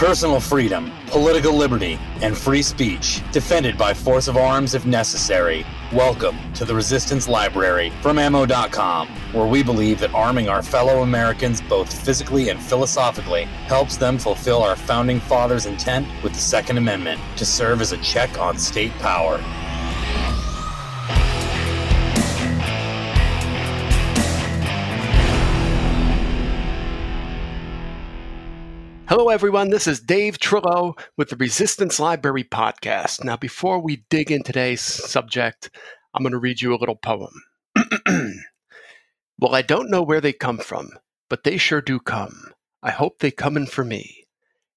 Personal freedom, political liberty, and free speech, defended by force of arms if necessary. Welcome to the Resistance Library from Ammo.com, where we believe that arming our fellow Americans both physically and philosophically helps them fulfill our founding fathers' intent with the Second Amendment to serve as a check on state power. Hello, everyone. This is Dave Trillo with the Resistance Library podcast. Now, before we dig in today's subject, I'm going to read you a little poem. well, I don't know where they come from, but they sure do come. I hope they come in for me.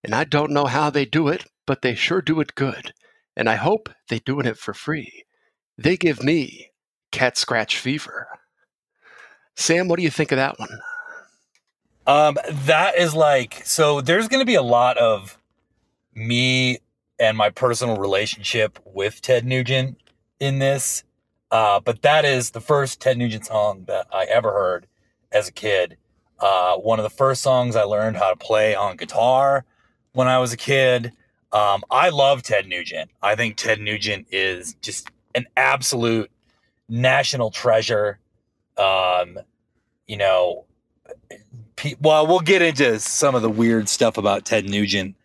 And I don't know how they do it, but they sure do it good. And I hope they doing it for free. They give me cat scratch fever. Sam, what do you think of that one? Um, that is like so. There's going to be a lot of me and my personal relationship with Ted Nugent in this. Uh, but that is the first Ted Nugent song that I ever heard as a kid. Uh, one of the first songs I learned how to play on guitar when I was a kid. Um, I love Ted Nugent. I think Ted Nugent is just an absolute national treasure. Um, you know, well, we'll get into some of the weird stuff about Ted Nugent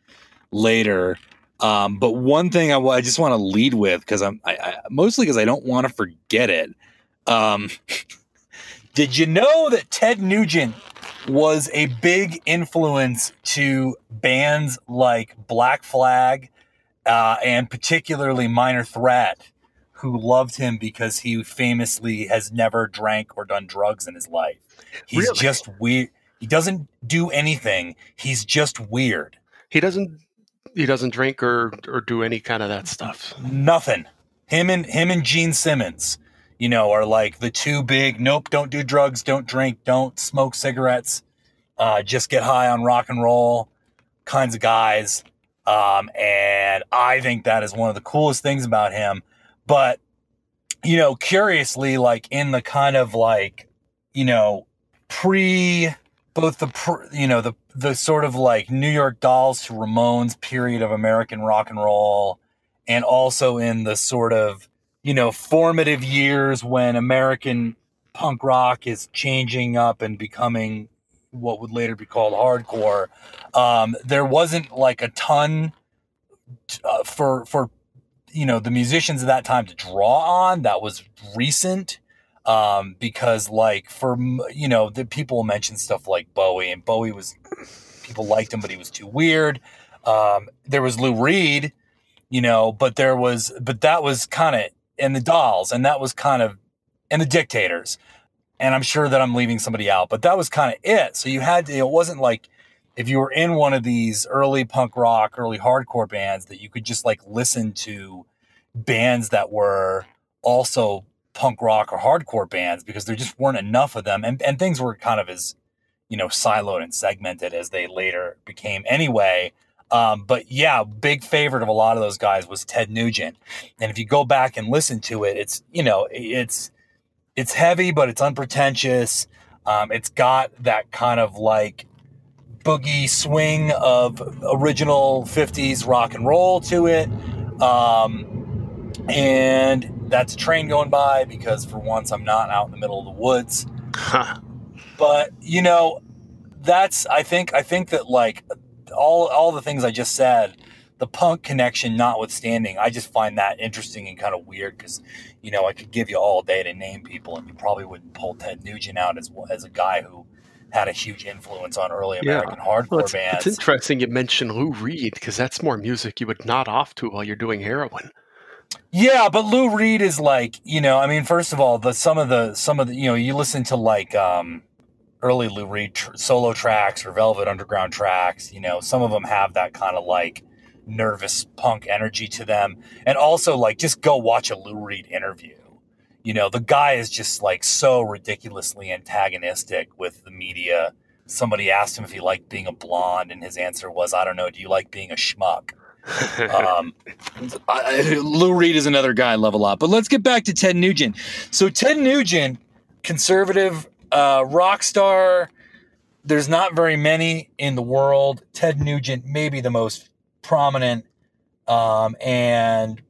later. Um, but one thing I, I just want to lead with because I'm I, I, mostly because I don't want to forget it. Um, did you know that Ted Nugent was a big influence to bands like Black Flag uh, and particularly Minor Threat, who loved him because he famously has never drank or done drugs in his life. He's really? just weird. He doesn't do anything. He's just weird. He doesn't he doesn't drink or or do any kind of that stuff. Nothing. Him and him and Gene Simmons, you know, are like the two big nope, don't do drugs, don't drink, don't smoke cigarettes, uh, just get high on rock and roll kinds of guys. Um, and I think that is one of the coolest things about him. But, you know, curiously, like in the kind of like, you know, pre both the you know the the sort of like New York Dolls to Ramones period of American rock and roll, and also in the sort of you know formative years when American punk rock is changing up and becoming what would later be called hardcore. Um, there wasn't like a ton uh, for for you know the musicians of that time to draw on that was recent um, because like for you know the people mention stuff like Bowie and Bowie was people liked him but he was too weird. Um, there was Lou Reed, you know, but there was but that was kind of and the Dolls and that was kind of and the Dictators. And I'm sure that I'm leaving somebody out, but that was kind of it. So you had to, it wasn't like if you were in one of these early punk rock, early hardcore bands that you could just like listen to bands that were also punk rock or hardcore bands because there just weren't enough of them. And, and things were kind of as you know siloed and segmented as they later became anyway. Um, but yeah big favorite of a lot of those guys was ted nugent. And if you go back and listen to it it's you know it's it's heavy but it's unpretentious. Um, it's got that kind of like boogie swing of original 50s rock and roll to it. Um, and that's a train going by because for once I'm not out in the middle of the woods. but you know, that's I think I think that like all all the things I just said, the punk connection notwithstanding, I just find that interesting and kind of weird because you know I could give you all day to name people and you probably wouldn't pull Ted Nugent out as as a guy who had a huge influence on early American yeah. hardcore well, it's, bands. It's interesting you mentioned Lou Reed because that's more music you would nod off to while you're doing heroin. Yeah, but Lou Reed is like, you know, I mean, first of all, the some of the some of the, you know, you listen to like um early Lou Reed tr- solo tracks or Velvet Underground tracks, you know, some of them have that kind of like nervous punk energy to them. And also like just go watch a Lou Reed interview. You know, the guy is just like so ridiculously antagonistic with the media. Somebody asked him if he liked being a blonde and his answer was, I don't know, do you like being a schmuck? Um, I, Lou Reed is another guy I love a lot. But let's get back to Ted Nugent. So Ted Nugent, conservative uh, rock star, there's not very many in the world. Ted Nugent may be the most prominent um, and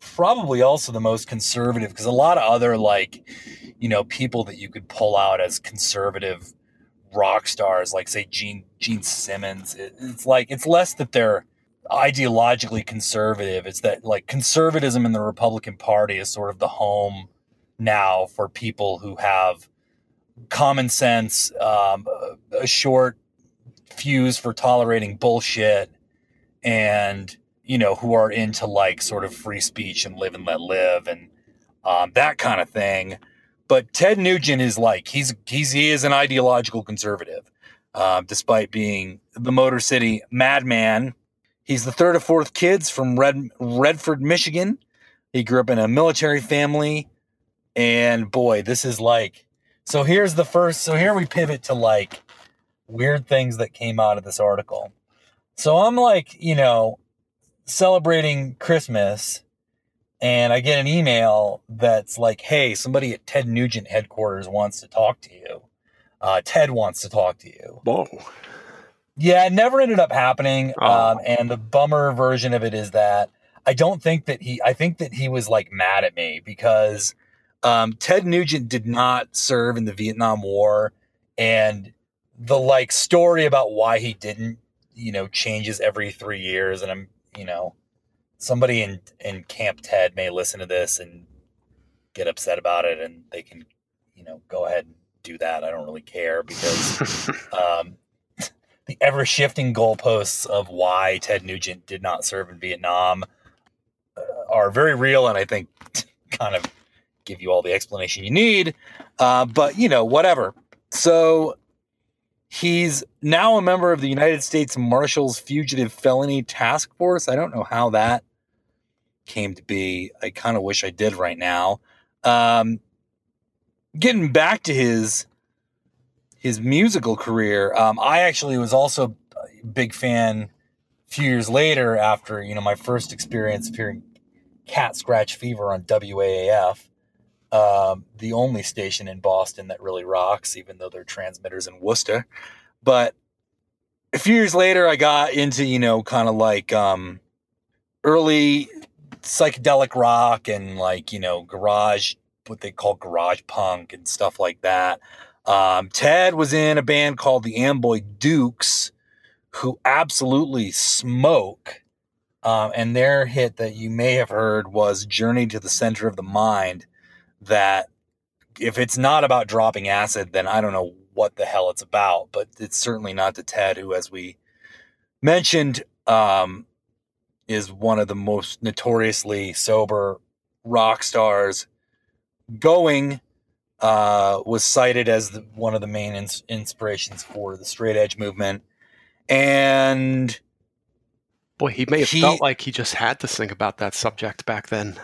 probably also the most conservative because a lot of other like you know people that you could pull out as conservative rock stars like say Gene Gene Simmons it, it's like it's less that they're ideologically conservative it's that like conservatism in the Republican Party is sort of the home now for people who have common sense um, a short fuse for tolerating bullshit and you know, who are into like sort of free speech and live and let live and um, that kind of thing. But Ted Nugent is like he's he's he is an ideological conservative, uh, despite being the Motor City madman. He's the third or fourth kids from Red Redford, Michigan. He grew up in a military family, and boy, this is like. So here's the first. So here we pivot to like weird things that came out of this article. So I'm like, you know, celebrating Christmas and I get an email that's like, hey, somebody at Ted Nugent headquarters wants to talk to you. Uh, Ted wants to talk to you. Whoa. Yeah, it never ended up happening. Oh. Um, and the bummer version of it is that I don't think that he, I think that he was like mad at me because um, Ted Nugent did not serve in the Vietnam War. And the like story about why he didn't, you know, changes every three years. And I'm you know, somebody in in Camp Ted may listen to this and get upset about it, and they can, you know, go ahead and do that. I don't really care because um, the ever shifting goalposts of why Ted Nugent did not serve in Vietnam uh, are very real, and I think kind of give you all the explanation you need. Uh, but you know, whatever. So He's now a member of the United States Marshals Fugitive Felony Task Force. I don't know how that came to be. I kind of wish I did right now. Um, getting back to his his musical career, um, I actually was also a big fan. A few years later, after you know my first experience of hearing Cat Scratch Fever on WAAF, um, the only station in Boston that really rocks, even though their transmitters in Worcester. But a few years later, I got into, you know, kind of like um, early psychedelic rock and like, you know, garage, what they call garage punk and stuff like that. Um, Ted was in a band called the Amboy Dukes, who absolutely smoke. Um, and their hit that you may have heard was Journey to the Center of the Mind that if it's not about dropping acid, then I don't know what the hell it's about. But it's certainly not to Ted, who, as we mentioned, um, is one of the most notoriously sober rock stars going. Uh, was cited as the, one of the main ins- inspirations for the straight edge movement, and boy, he may have he, felt like he just had to sing about that subject back then.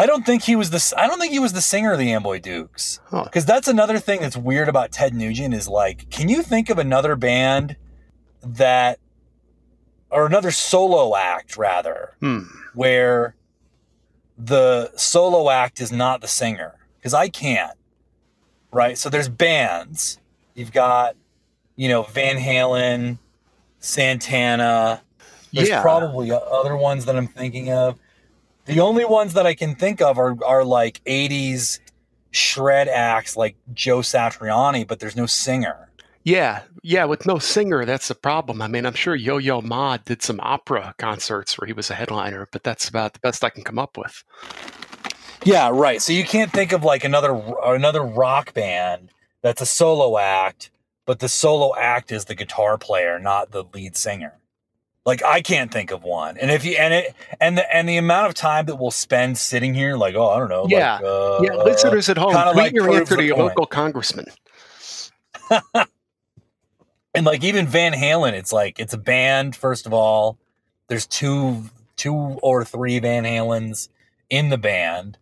I don't think he was the I don't think he was the singer of the Amboy Dukes. Because huh. that's another thing that's weird about Ted Nugent is like, can you think of another band that or another solo act rather, hmm. where the solo act is not the singer? Because I can't. Right? So there's bands. You've got, you know, Van Halen, Santana. There's yeah. probably other ones that I'm thinking of. The only ones that I can think of are are like 80s shred acts like Joe Satriani, but there's no singer. Yeah, yeah, with no singer, that's the problem. I mean, I'm sure Yo Yo Ma did some opera concerts where he was a headliner, but that's about the best I can come up with. Yeah, right. So you can't think of like another another rock band that's a solo act, but the solo act is the guitar player, not the lead singer. Like I can't think of one. And if you and it and the and the amount of time that we'll spend sitting here, like oh I don't know, yeah, like, uh, yeah, listeners at home, tweet like your answer to your local congressman. and like even Van Halen, it's like it's a band. First of all, there's two two or three Van Halens in the band.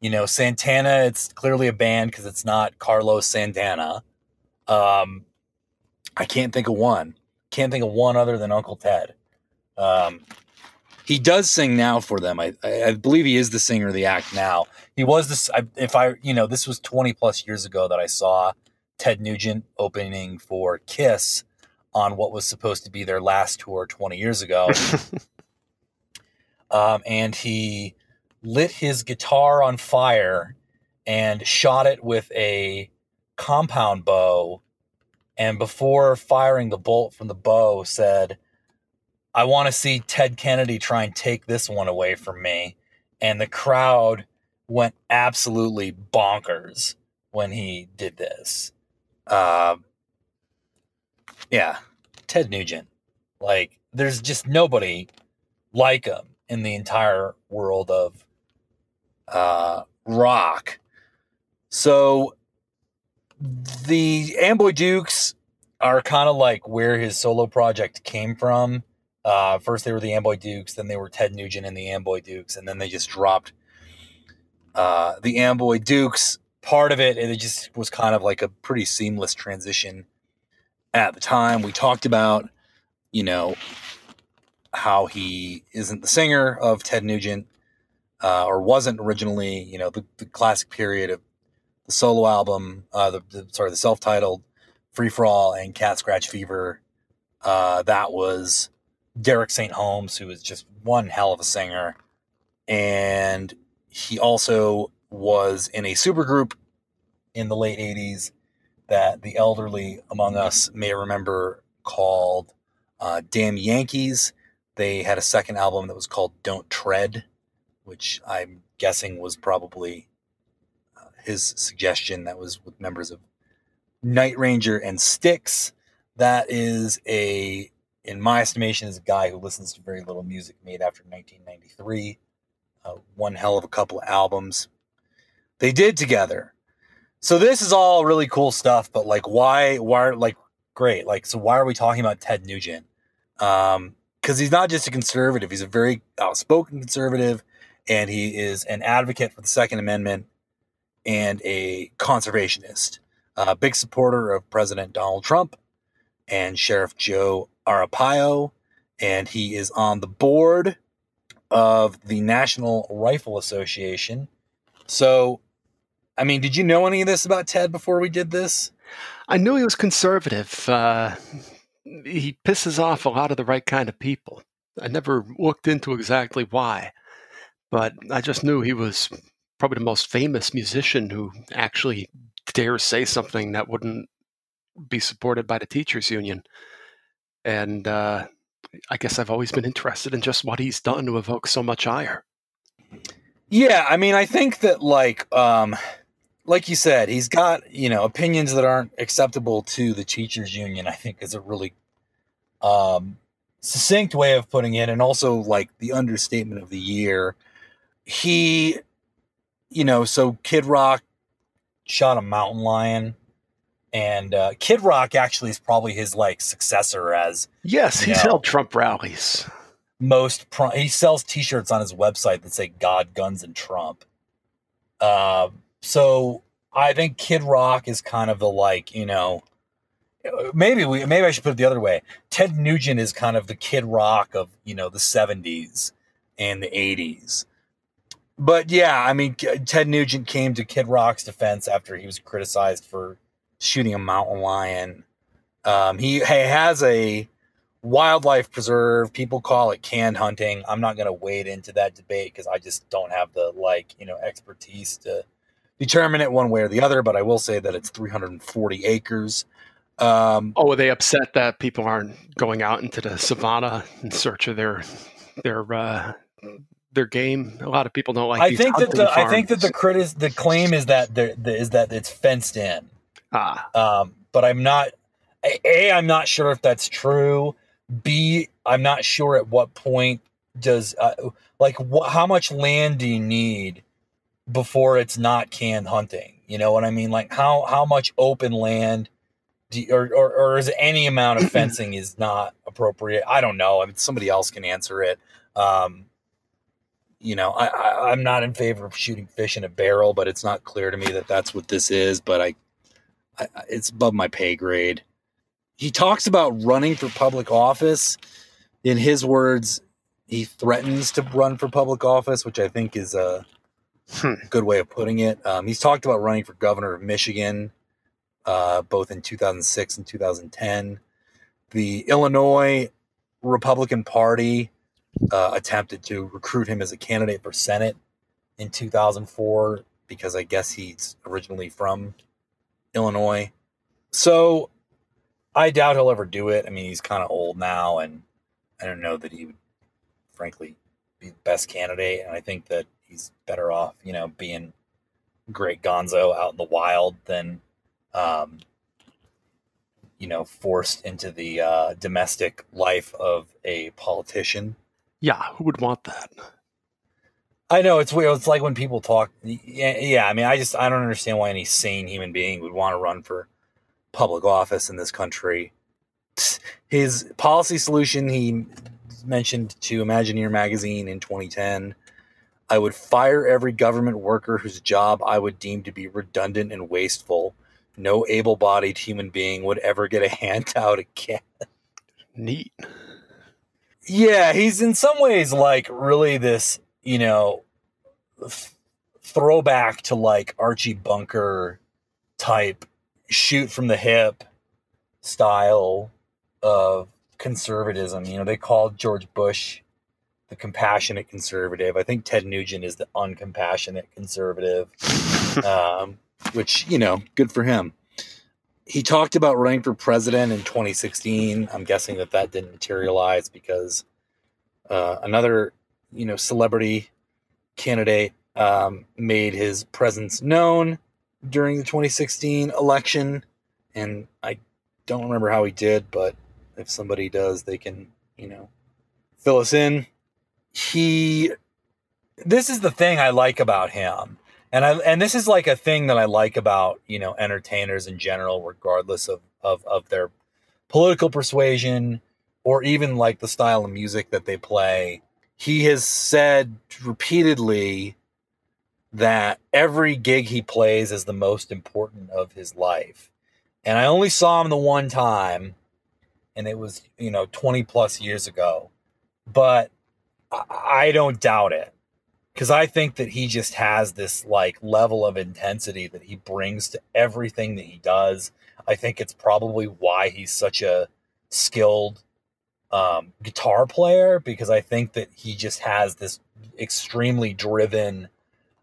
You know, Santana, it's clearly a band because it's not Carlos Santana. Um, I can't think of one. Can't think of one other than Uncle Ted. Um, he does sing now for them. I, I believe he is the singer of the act now. He was this. If I, you know, this was 20 plus years ago that I saw Ted Nugent opening for Kiss on what was supposed to be their last tour 20 years ago. um, and he lit his guitar on fire and shot it with a compound bow. And before firing the bolt from the bow, said, I want to see Ted Kennedy try and take this one away from me. And the crowd went absolutely bonkers when he did this. Uh, yeah, Ted Nugent. Like, there's just nobody like him in the entire world of uh, rock. So the Amboy Dukes are kind of like where his solo project came from. Uh, first, they were the Amboy Dukes, then they were Ted Nugent and the Amboy Dukes, and then they just dropped uh, the Amboy Dukes. Part of it, and it just was kind of like a pretty seamless transition at the time. We talked about, you know, how he isn't the singer of Ted Nugent, uh, or wasn't originally, you know, the, the, classic period of the solo album, uh, the, the sorry, the self-titled Free for All and Cat Scratch Fever. Uh, that was Derek St. Holmes, who was just one hell of a singer. And he also was in a supergroup in the late 80s that the elderly among us may remember called uh, Damn Yankees. They had a second album that was called Don't Tread, which I'm guessing was probably uh, his suggestion. That was with members of Night Ranger and Styx. That is a, in my estimation, is a guy who listens to very little music made after 1993. Uh, one hell of a couple of albums they did together. So this is all really cool stuff, but like, why, why, like, great. Like, so why are we talking about Ted Nugent? Um, because he's not just a conservative; he's a very outspoken conservative and he is an advocate for the Second Amendment and a conservationist, a big supporter of President Donald Trump and Sheriff Joe Arpaio, and he is on the board of the National Rifle Association. So, I mean, did you know any of this about Ted before we did this? I knew he was conservative. Uh, he pisses off a lot of the right kind of people. I never looked into exactly why but I just knew he was probably the most famous musician who actually dares say something that wouldn't be supported by the teachers union. And uh, I guess I've always been interested in just what he's done to evoke so much ire. Yeah, I mean, I think that like um like you said, he's got, you know, opinions that aren't acceptable to the teachers union, I think is a really um succinct way of putting it and also like the understatement of the year he, you know, so Kid Rock shot a mountain lion, and uh, Kid Rock actually is probably his like successor as yes, he's know, held Trump rallies. Most pro- he sells T-shirts on his website that say "God, Guns, and Trump." Uh, so I think Kid Rock is kind of the like you know maybe we maybe I should put it the other way. Ted Nugent is kind of the Kid Rock of you know the '70s and the '80s but yeah, I mean, Ted Nugent came to Kid Rock's defense after he was criticized for shooting a mountain lion. Um, he, he has a wildlife preserve. People call it canned hunting. I'm not going to wade into that debate because I just don't have the like you know expertise to determine it one way or the other. But I will say that it's 340 acres. Um, oh, are they upset that people aren't going out into the savannah in search of their their uh, their game. A lot of people don't like. I think that the, I think that the critic the claim is that there is that it's fenced in. Ah. Um, but I'm not. A, I'm not sure if that's true. B, I'm not sure at what point does uh, like wh- how much land do you need before it's not canned hunting? You know what I mean? Like how how much open land do you, or, or or is any amount of fencing is not appropriate? I don't know. I mean, somebody else can answer it. Um, you know, I, I am not in favor of shooting fish in a barrel, but it's not clear to me that that's what this is. But I, I it's above my pay grade. He talks about running for public office. In his words, he threatens to run for public office, which I think is a hmm. good way of putting it. Um, he's talked about running for governor of Michigan. uh, both in 2006 and 2010. The Illinois Republican Party uh, attempted to recruit him as a candidate for Senate in 2004 because I guess he's originally from Illinois. So I doubt he'll ever do it. I mean, he's kind of old now, and I don't know that he would, frankly, be the best candidate. And I think that he's better off, you know, being great Gonzo out in the wild than, um, you know, forced into the uh, domestic life of a politician. Yeah, who would want that? I know it's weird. It's like when people talk. Yeah, yeah. I mean, I just I don't understand why any sane human being would want to run for public office in this country. His policy solution he mentioned to Imagineer magazine in 2010. I would fire every government worker whose job I would deem to be redundant and wasteful. No able bodied human being would ever get a handout again. Neat. Yeah, he's in some ways like really this, you know, th- throwback to like Archie Bunker type shoot from the hip style of conservatism. You know, they called George Bush the compassionate conservative. I think Ted Nugent is the uncompassionate conservative, um, which, you know, good for him. He talked about running for president in 2016. I'm guessing that that didn't materialize because uh, another, you know, celebrity candidate um, made his presence known during the 2016 election. And I don't remember how he did, but if somebody does, they can, you know, fill us in. He, this is the thing I like about him. And I, and this is like a thing that I like about, you know, entertainers in general, regardless of, of, of their political persuasion or even like the style of music that they play. He has said repeatedly that every gig he plays is the most important of his life. And I only saw him the one time, and it was, you know, 20 plus years ago. But I don't doubt it because I think that he just has this like level of intensity that he brings to everything that he does. I think it's probably why he's such a skilled um, guitar player because I think that he just has this extremely driven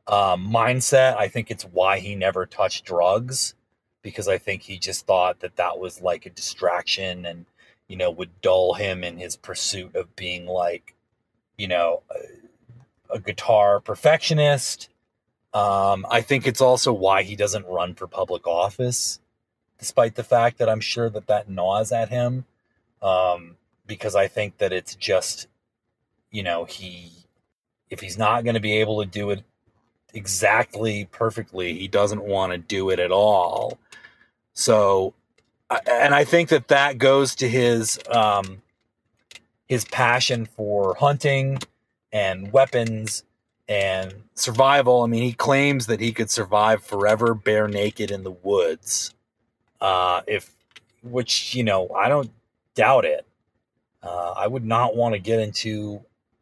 um, mindset. I think it's why he never touched drugs because I think he just thought that that was like a distraction and, you know, would dull him in his pursuit of being like, you know, a, guitar perfectionist. Um, I think it's also why he doesn't run for public office, despite the fact that I'm sure that that gnaws at him. Um, because I think that it's just, you know, he, if he's not going to be able to do it exactly perfectly. He doesn't want to do it at all. So, and I think that that goes to his um, his passion for hunting and weapons and survival. I mean, he claims that he could survive forever bare naked in the woods. Uh, if, which you know, I don't doubt it. Uh, I would not want to get into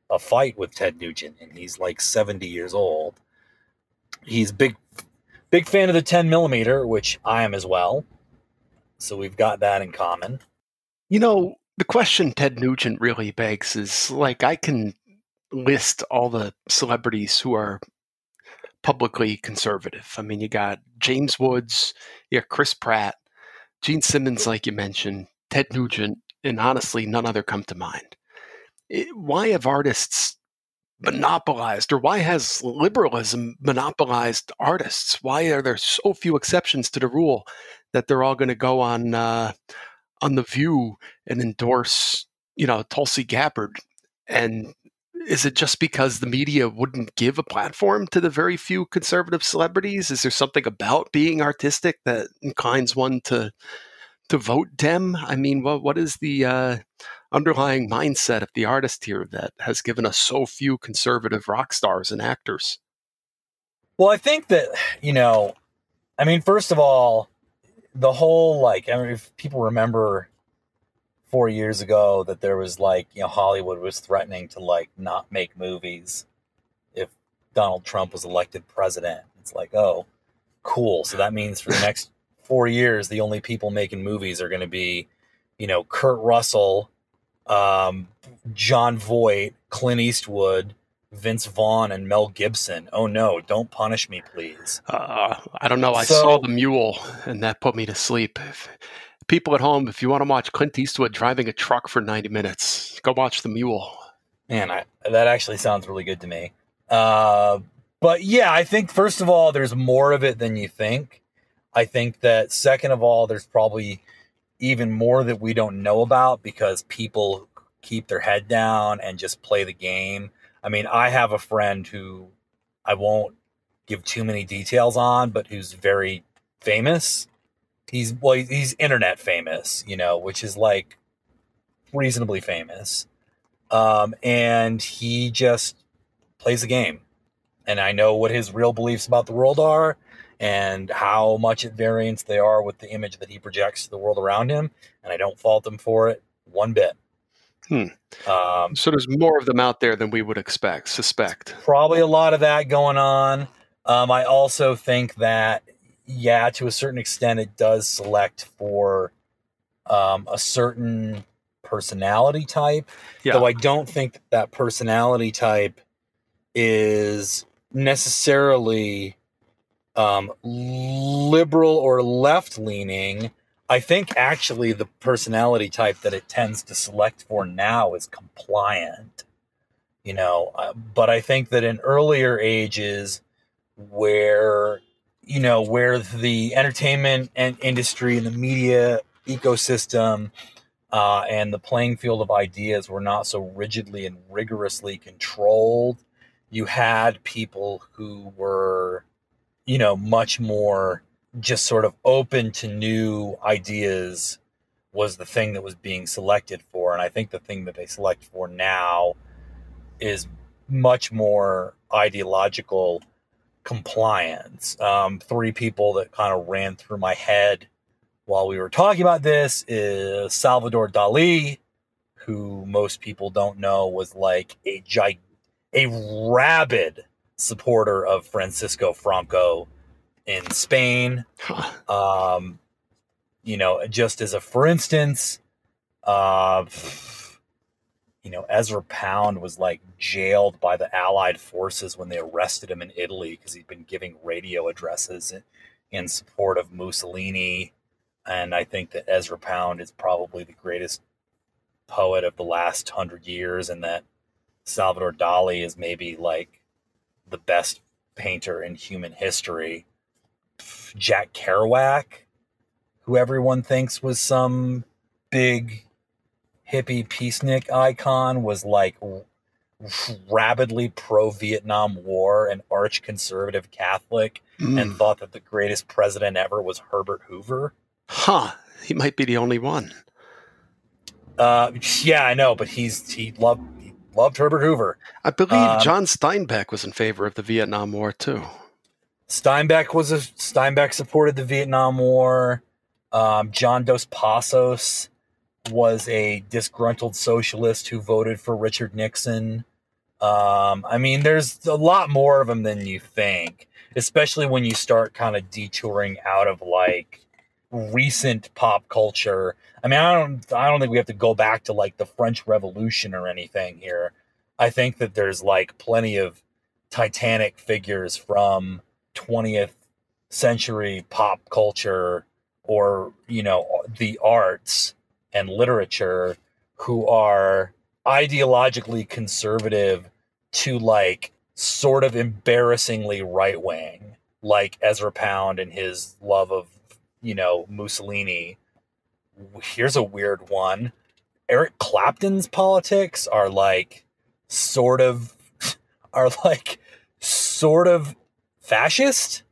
a fight with Ted Nugent, and he's like seventy years old he's big big fan of the 10 millimeter, which I am as well. So we've got that in common. You know, the question Ted Nugent really begs is like I can list all the celebrities who are publicly conservative. I mean, you got James Woods, you got Chris Pratt, Gene Simmons, like you mentioned, Ted Nugent, and honestly, none other come to mind. It, why have artists monopolized or why has liberalism monopolized artists why are there so few exceptions to the rule that they're all going to go on uh, on the view and endorse you know tulsi gabbard and is it just because the media wouldn't give a platform to the very few conservative celebrities is there something about being artistic that inclines one to to vote dem i mean what what is the uh, underlying mindset of the artist here that has given us so few conservative rock stars and actors? Well, I think that, you know, I mean, first of all, the whole like, I mean, if people remember four years ago that there was like, you know, Hollywood was threatening to like not make movies if Donald Trump was elected president. It's like, oh, cool. So that means for the next four years, the only people making movies are going to be, you know, Kurt Russell, um, Jon Voight, Clint Eastwood, Vince Vaughn, and Mel Gibson. Oh no, don't punish me, please. Uh, I don't know. I So- saw the mule, and that put me to sleep. If, people at home, if you want to watch Clint Eastwood driving a truck for 90 minutes, go watch the mule. Man, I, that actually sounds really good to me. Uh, but yeah, I think first of all, there's more of it than you think. I think that second of all, there's probably even more that we don't know about because people keep their head down and just play the game. I mean, I have a friend who I won't give too many details on, but who's very famous. He's well, he's internet famous, you know, which is like reasonably famous um, and he just plays the game. And I know what his real beliefs about the world are, and how much at variance they are with the image that he projects to the world around him. And I don't fault him for it one bit. Hmm. Um, So there's more of them out there than we would expect, suspect. probably a lot of that going on. Um, I also think that, yeah, to a certain extent, it does select for um, a certain personality type. Yeah. Though I don't think that, that personality type is necessarily um, liberal or left leaning. I think actually the personality type that it tends to select for now is compliant. You know, uh, but I think that in earlier ages where you know where the entertainment and industry and the media ecosystem uh, and the playing field of ideas were not so rigidly and rigorously controlled. You had people who were, you know, much more just sort of open to new ideas was the thing that was being selected for. And I think the thing that they select for now is much more ideological compliance. Um, three people that kind of ran through my head while we were talking about this is Salvador Dali, who most people don't know was like a gi- a rabid supporter of Francisco Franco in Spain. Huh. Um, you know, just as a for instance, uh, you know, Ezra Pound was like jailed by the Allied forces when they arrested him in Italy because he'd been giving radio addresses in, support of Mussolini. And I think that Ezra Pound is probably the greatest poet of the last hundred years, and that Salvador Dali is maybe like the best painter in human history. Jack Kerouac, who everyone thinks was some big hippie peacenik icon, was like rabidly pro Vietnam War and arch conservative Catholic, and Mm. thought that the greatest president ever was Herbert Hoover. Huh. He might be the only one. Uh, yeah, I know, but he's he loved he loved Herbert Hoover. I believe Um, John Steinbeck was in favor of the Vietnam War too. Steinbeck was a Steinbeck supported the Vietnam War. Um, John Dos Passos was a disgruntled socialist who voted for Richard Nixon. Um, I mean, there's a lot more of them than you think, especially when you start kind of detouring out of like recent pop culture. I mean, I don't, I don't think we have to go back to like the French Revolution or anything here. I think that there's like plenty of Titanic figures from 20th century pop culture or you know the arts and literature who are ideologically conservative to like sort of embarrassingly right wing like Ezra Pound and his love of you know Mussolini here's a weird one Eric Clapton's politics are like sort of are like sort of fascist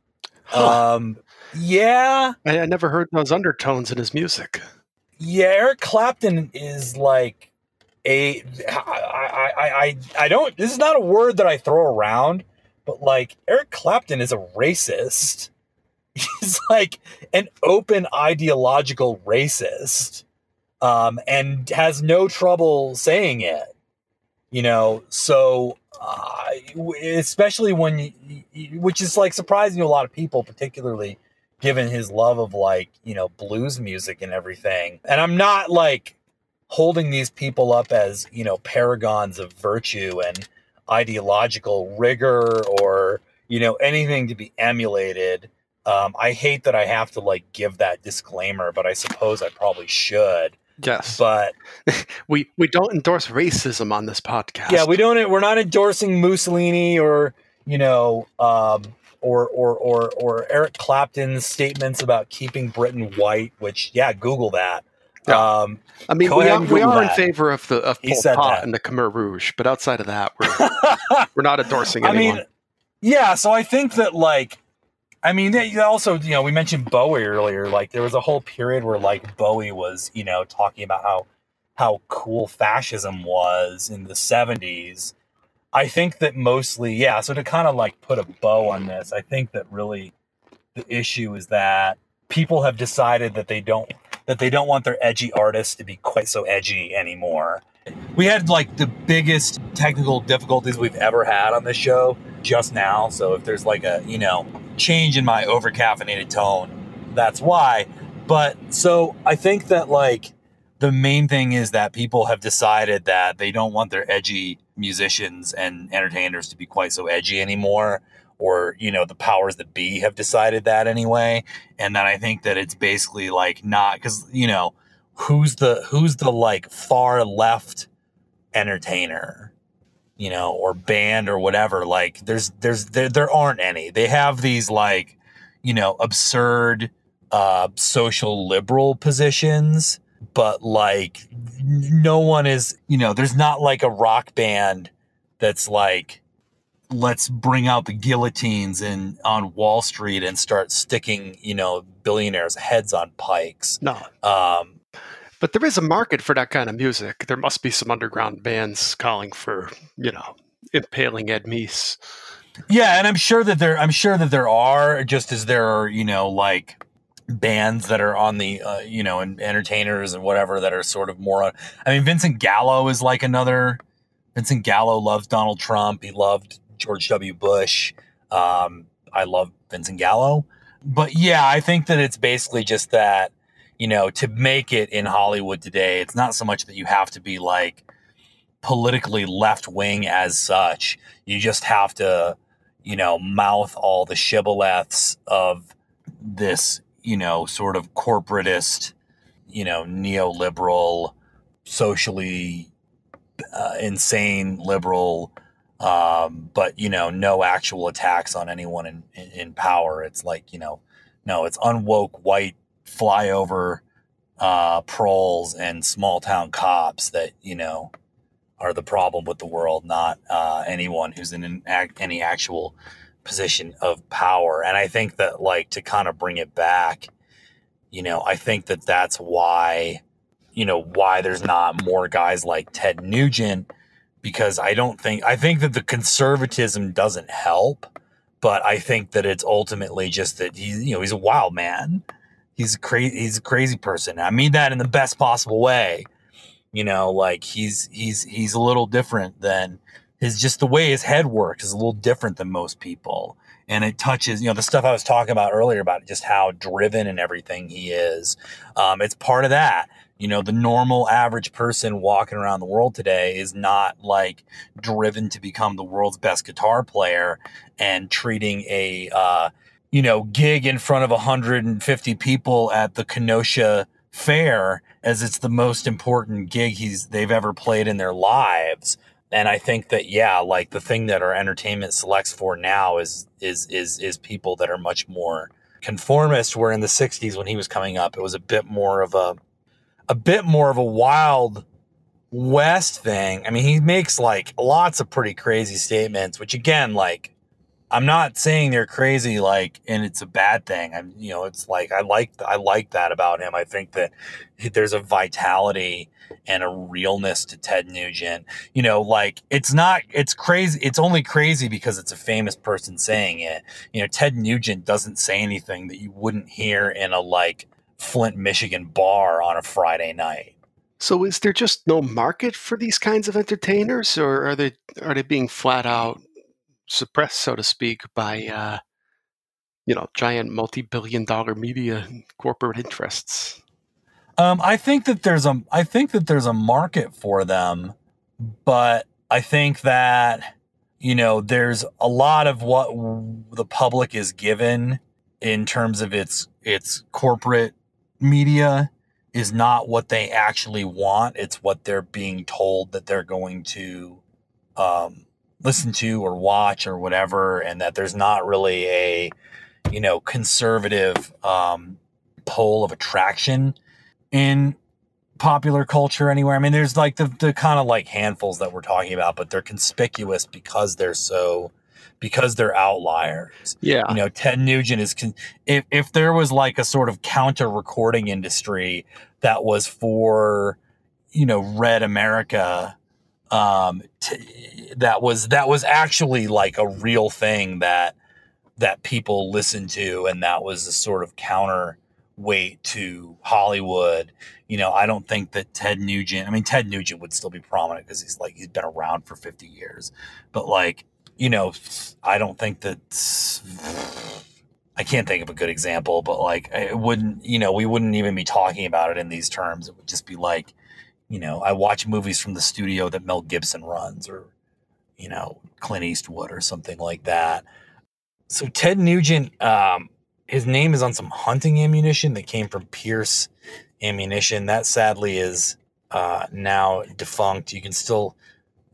Huh. um yeah I, I never heard those undertones in his music. Yeah eric clapton is like a I, I i i don't this is not a word that i throw around but like eric clapton is a racist. He's like an open ideological racist um and has no trouble saying it you know? So uh, especially when you, which is like surprising to a lot of people particularly given his love of like, you know, blues music and everything. And I'm not like holding these people up as, you know, paragons of virtue and ideological rigor or, you know, anything to be emulated. Um, I hate that I have to like give that disclaimer, but I suppose I probably should. Yes, But we we don't endorse racism on this podcast. yeah, we don't. We're not endorsing Mussolini or you know, um, or or or or Eric Clapton's statements about keeping Britain white. Which yeah, Google that. Yeah. Um, I mean, we are, we are in favor of the of He Pol Pot that. and the Khmer Rouge, but outside of that, we're we're not endorsing I anyone. mean, yeah. So I think that like, I mean, they- also you know we mentioned Bowie earlier. Like there was a whole period where like Bowie was you know talking about how how cool fascism was in the seventies. I think that mostly, yeah. So to kind of like put a bow on this, I think that really the issue is that people have decided that they don't that they don't want their edgy artists to be quite so edgy anymore. We had like the biggest technical difficulties we've ever had on this show just now. So if there's like a, you know, change in my overcaffeinated tone, that's why. But so I think that like the main thing is that people have decided that they don't want their edgy musicians and entertainers to be quite so edgy anymore or you know the powers that be have decided that anyway. And then i think that it's basically like not because you know who's the who's the like far left entertainer you know or band or whatever? Like there's there's there, there aren't any. They have these like you know absurd uh social liberal positions but like no one is you know there's not like a rock band that's like let's bring out the guillotines in on wall street and start sticking you know billionaires heads on pikes no, um but there is a market for that kind of music. There must be some underground bands calling for you know impaling Ed Meese. Yeah, and I'm sure that there I'm sure that there are just as there are, you know, like bands that are on the uh, you know, and entertainers and whatever that are sort of more I mean Vincent Gallo is like another Vincent Gallo loves Donald Trump. He loved George W. Bush. Um I love Vincent Gallo. But yeah, I think that it's basically just that, you know, to make it in Hollywood today, it's not so much that you have to be like politically left wing as such. You just have to, you know, mouth all the shibboleths of this, you know, sort of corporatist, you know, neoliberal, socially uh, insane liberal, um, but you know, no actual attacks on anyone in, in, power. It's like, you know, no, it's unwoke white flyover uh, proles and small town cops that you know are the problem with the world, not uh, anyone who's in an any actual position of power. And I think that, like, to kind of bring it back, you know, I think that that's why, you know, why there's not more guys like Ted Nugent, because I don't think, I think that the conservatism doesn't help, but I think that it's ultimately just that he's, you know, he's a wild man. He's a crazy, he's a crazy person. I mean that in the best possible way you know like he's he's he's a little different than his just the way his head works is a little different than most people. And it touches you know the stuff i was talking about earlier about just how driven and everything he is um, it's part of that. You know the normal average person walking around the world today is not like driven to become the world's best guitar player and treating a uh, you know gig in front of 150 people at the kenosha fair as it's the most important gig he's they've ever played in their lives and i think that yeah like the thing that our entertainment selects for now is is is is people that are much more conformist where in the 60s when he was coming up it was a bit more of a a bit more of a wild west thing. I mean he makes like lots of pretty crazy statements which again like I'm not saying they're crazy, like, and it's a bad thing. I'm, you know, it's like I like I like that about him. I think that there's a vitality and a realness to Ted Nugent. You know, like it's not it's crazy. It's only crazy because it's a famous person saying it. You know, Ted Nugent doesn't say anything that you wouldn't hear in a like Flint, Michigan bar on a Friday night. So is there just no market for these kinds of entertainers, or are they are they being flat out suppressed, so to speak, by uh, you know, giant multi-billion dollar media corporate interests. Um, I think that there's a I think that there's a market for them, but I think that you know there's a lot of what the public is given in terms of its its corporate media is not what they actually want. It's what they're being told that they're going to um, listen to or watch or whatever, and that there's not really a you know conservative um, pole of attraction in popular culture anywhere. I mean, there's like the the kind of like handfuls that we're talking about, but they're conspicuous because they're so because they're outliers. Yeah. You know, Ted Nugent is con- if if there was like a sort of counter recording industry that was for you know red America um t- that was that was actually like a real thing that that people listened to and that was a sort of counterweight to Hollywood. You know, I don't think that Ted Nugent, I mean, Ted Nugent would still be prominent because he's like, he's been around for 50 years. But like, you know, I don't think that, I can't think of a good example, but like, it wouldn't, you know, we wouldn't even be talking about it in these terms. It would just be like, you know, I watch movies from the studio that Mel Gibson runs or, you know, Clint Eastwood or something like that. So Ted Nugent, um, his name is on some hunting ammunition that came from Pierce ammunition. That sadly is uh, now defunct. You can still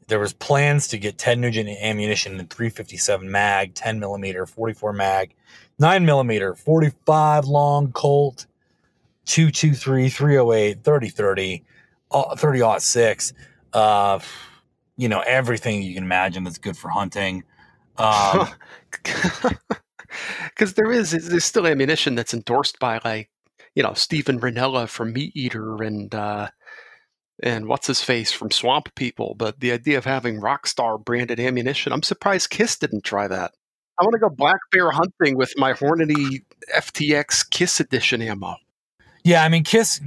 there was plans to get Ted Nugent ammunition in 357 mag, 10 millimeter, 44 mag, 9 millimeter, 45 long Colt, 223, 308, 30 30, 30 6. Uh, you know, everything you can imagine that's good for hunting. Um, because there is there's still ammunition that's endorsed by like you know Steven Rinella from Meat Eater and uh, and what's his face from Swamp People. But the idea of having Rockstar branded ammunition, I'm surprised Kiss didn't try that. I want to go black bear hunting with my Hornady FTX Kiss edition ammo. Yeah, I mean Kiss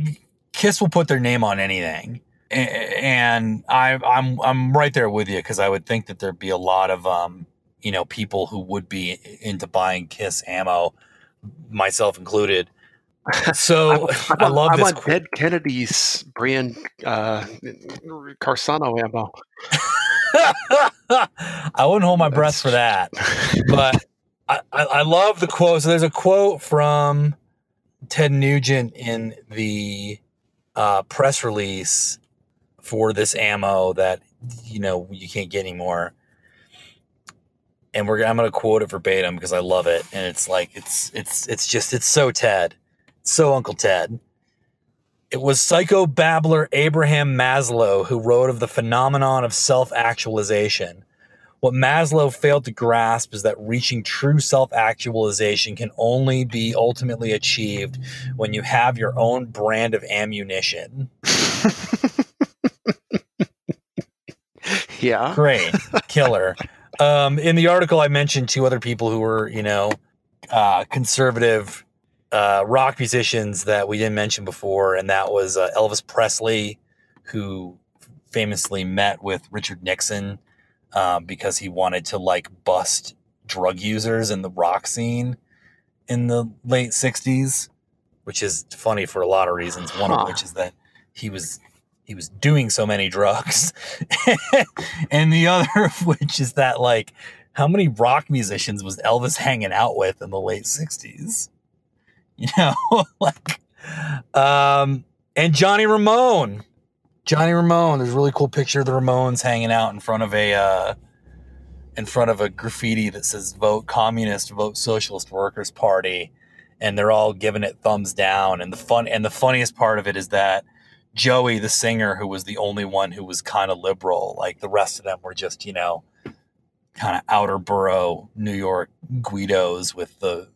Kiss will put their name on anything. And I, I'm I'm right there with you because I would think that there'd be a lot of um, you know people who would be into buying Kiss ammo, myself included. So I, I, I love I this. want Dead Kennedys brand uh, Carcano ammo. I wouldn't hold my breath for that, but I, I love the quote. So there's a quote from Ted Nugent in the uh, press release for this ammo that you know you can't get anymore and we're I'm gonna quote it verbatim because I love it, and it's like it's it's it's just it's so Ted, it's so Uncle Ted. It was psycho babbler Abraham Maslow who wrote of the phenomenon of self actualization. What Maslow failed to grasp is that reaching true self actualization can only be ultimately achieved when you have your own brand of ammunition. yeah. Great. Killer. Um, in the article, I mentioned two other people who were, you know, uh, conservative uh, rock musicians that we didn't mention before, and that was uh, Elvis Presley, who famously met with Richard Nixon um, because he wanted to like bust drug users in the rock scene in the late '60s, which is funny for a lot of reasons. One of which is that he was he was doing so many drugs. and the other of which is that like how many rock musicians was Elvis hanging out with in the late 60s? You know, like um and Johnny Ramone. Johnny Ramone, there's a really cool picture of the Ramones hanging out in front of a uh in front of a graffiti that says vote communist, vote socialist workers party and they're all giving it thumbs down and the fun and the funniest part of it is that Joey, the singer, who was the only one who was kind of liberal. Like the rest of them were just, you know, kind of outer borough New York Guidos with the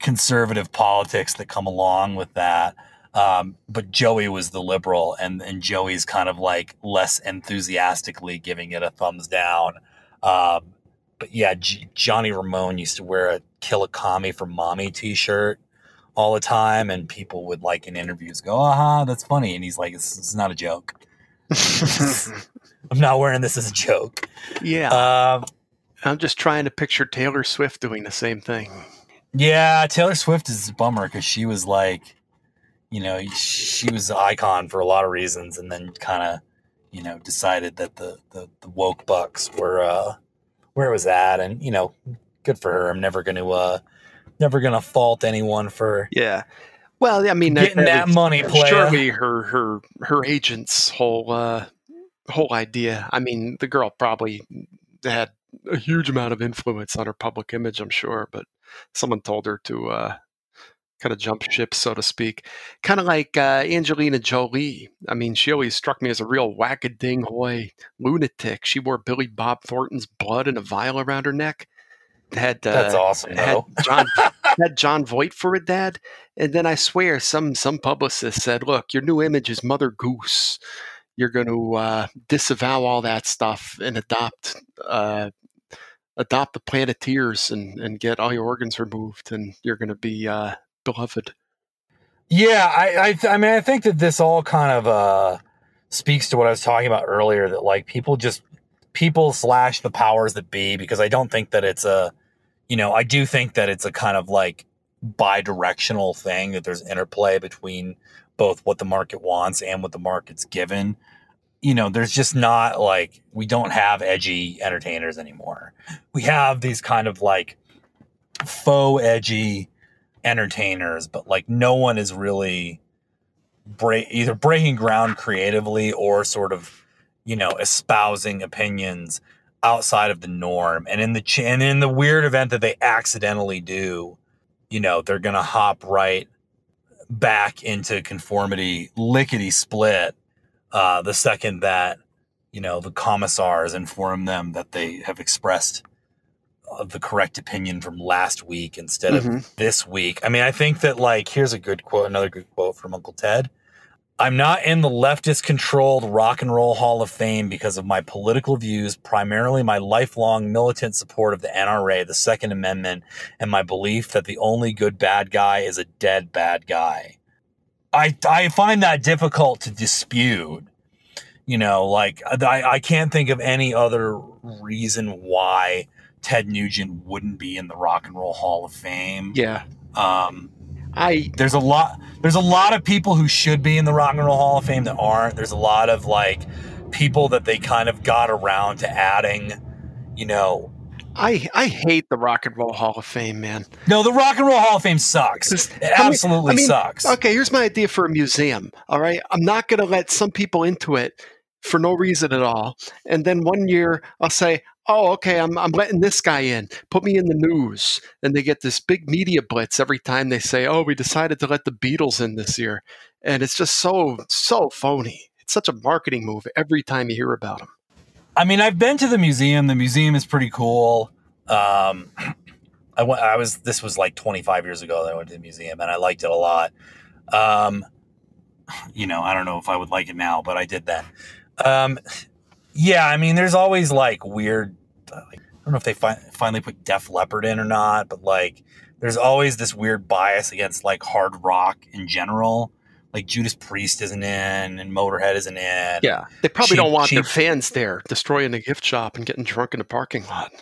conservative politics that come along with that. Um, but Joey was the liberal, and and Joey's kind of like less enthusiastically giving it a thumbs down. Um, but yeah, G- Johnny Ramone used to wear a "Kill a Commie for Mommy" T-shirt all the time, and people would like in interviews go, "Aha, that's funny," and he's like, "It's, it's not a joke. I'm not wearing this as a joke." Yeah, Um, I'm just trying to picture Taylor Swift doing the same thing. Yeah, Taylor Swift is a bummer because she was like, you know, she was an icon for a lot of reasons, and then kind of, you know, decided that the, the the woke bucks were uh where it was at, and you know, good for her. I'm never going to uh never going to fault anyone for Yeah. Well, I mean, getting that was money, player. Surely her her her agent's whole uh, whole idea. I mean, the girl probably had a huge amount of influence on her public image. I'm sure, but someone told her to uh, kind of jump ship, so to speak. Kind of like uh, Angelina Jolie. I mean, she always struck me as a real wackading hoy lunatic. She wore Billy Bob Thornton's blood in a vial around her neck. Had uh, That's awesome, had though. John had Jon Voight for a dad, and then I swear some some publicist said, "Look, your new image is Mother Goose. You're going to uh, disavow all that stuff and adopt uh, adopt the Planeteers and and get all your organs removed, and you're going to be uh, beloved." Yeah, I, I, I mean, I think that this all kind of uh, speaks to what I was talking about earlier. That like people just people slash the powers that be, because I don't think that it's a, you know, I do think that it's a kind of like bi-directional thing that there's interplay between both what the market wants and what the market's given. You know, there's just not like we don't have edgy entertainers anymore. We have these kind of like faux edgy entertainers, but like no one is really break either breaking ground creatively or sort of you know espousing opinions outside of the norm. And in the ch- and in the weird event that they accidentally do, you know they're gonna hop right back into conformity lickety split uh, the second that you know the commissars inform them that they have expressed uh, the correct opinion from last week instead of Mhm. this week. I mean, I think that like here's a good quote, another good quote from Uncle Ted. I'm not in the leftist controlled rock and roll hall of fame because of my political views, primarily my lifelong militant support of the NRA, the Second Amendment, and my belief that the only good bad guy is a dead bad guy. I I find that difficult to dispute. You know, like I, I can't think of any other reason why Ted Nugent wouldn't be in the Rock and Roll Hall of Fame. Yeah, Um, I there's a lot there's a lot of people who should be in the Rock and Roll Hall of Fame that aren't. There's a lot of like people that they kind of got around to adding, you know. I I hate the Rock and Roll Hall of Fame, man. No, the Rock and Roll Hall of Fame sucks. It I mean- absolutely I mean, sucks. Okay, here's my idea for a museum. All right, I'm not going to let some people into it for no reason at all, and then one year I'll say, "Oh, okay, I'm I'm letting this guy in. Put me in the news." And they get this big media blitz every time they say, "Oh, we decided to let the Beatles in this year," and it's just so so phony. It's such a marketing move every time you hear about them. I mean, I've been to the museum. The museum is pretty cool. Um, I went. I was. This was like 25 years ago that I went to the museum, and I liked it a lot. Um, you know, I don't know if I would like it now, but I did then. Um, yeah, I mean, there's always like weird. Like, I don't know if they fi- finally put Def Leppard in or not, but like, there's always this weird bias against like hard rock in general. Like Judas Priest isn't in, and Motorhead isn't in. Yeah, they probably Cheap- don't want their fans there destroying the gift shop and getting drunk in the parking lot.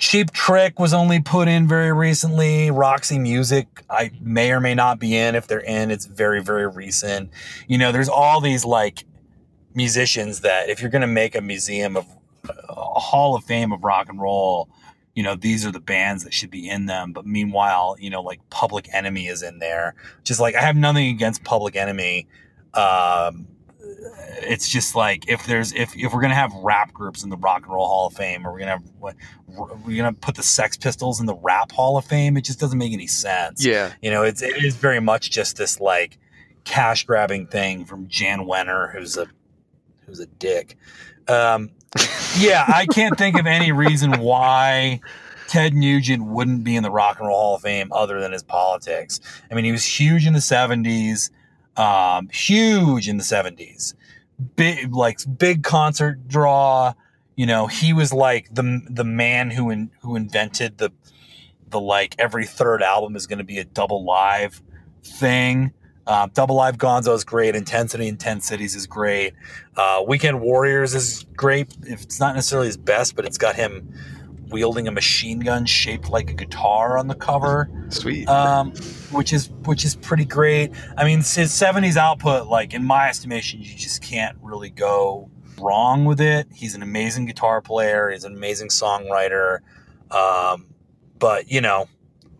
Cheap Trick was only put in very recently. Roxy Music, I may or may not be in. If they're in, it's very, very recent. You know, there's all these like musicians that if you're going to make a museum of a hall of fame of rock and roll, you know, these are the bands that should be in them. But meanwhile, you know, like Public Enemy is in there. Just like I have nothing against Public Enemy. Um, it's just like if there's if if we're gonna have rap groups in the Rock and Roll Hall of Fame, or we're gonna have what we're gonna put the Sex Pistols in the Rap Hall of Fame, it just doesn't make any sense. Yeah, You know, it's it is very much just this like cash grabbing thing from Jan Wenner, who's a who's a dick. Um, yeah, I can't think of any reason why Ted Nugent wouldn't be in the Rock and Roll Hall of Fame other than his politics. I mean, he was huge in the '70s, um, huge in the '70s, big like big concert draw. You know, he was like the the man who in, who invented the the like every third album is going to be a double live thing. Uh, double live Gonzo is great. Intensity in Ten Cities is great. Uh, Weekend Warriors is great. If it's not necessarily his best, but it's got him wielding a machine gun shaped like a guitar on the cover, Sweet. um, which is which is pretty great. I mean, his '70s output, like in my estimation, you just can't really go wrong with it. He's an amazing guitar player. He's an amazing songwriter. Um, but you know,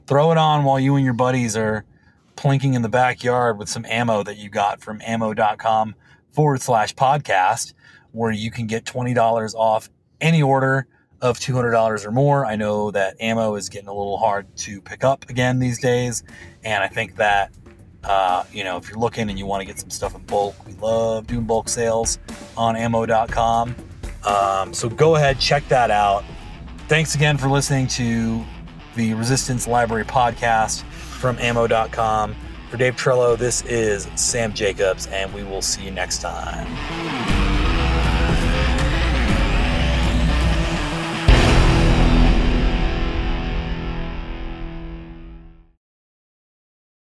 throw it on while you and your buddies are plinking in the backyard with some ammo that you got from ammo.com forward slash podcast, where you can get $20 off any order of $200 or more. I know that ammo is getting a little hard to pick up again these days. And I think that, uh, you know, if you're looking and you want to get some stuff in bulk, we love doing bulk sales on ammo.com. Um, so go ahead, check that out. Thanks again for listening to the Resistance Library podcast from ammo.com. For Dave Trello, this is Sam Jacobs, and we will see you next time.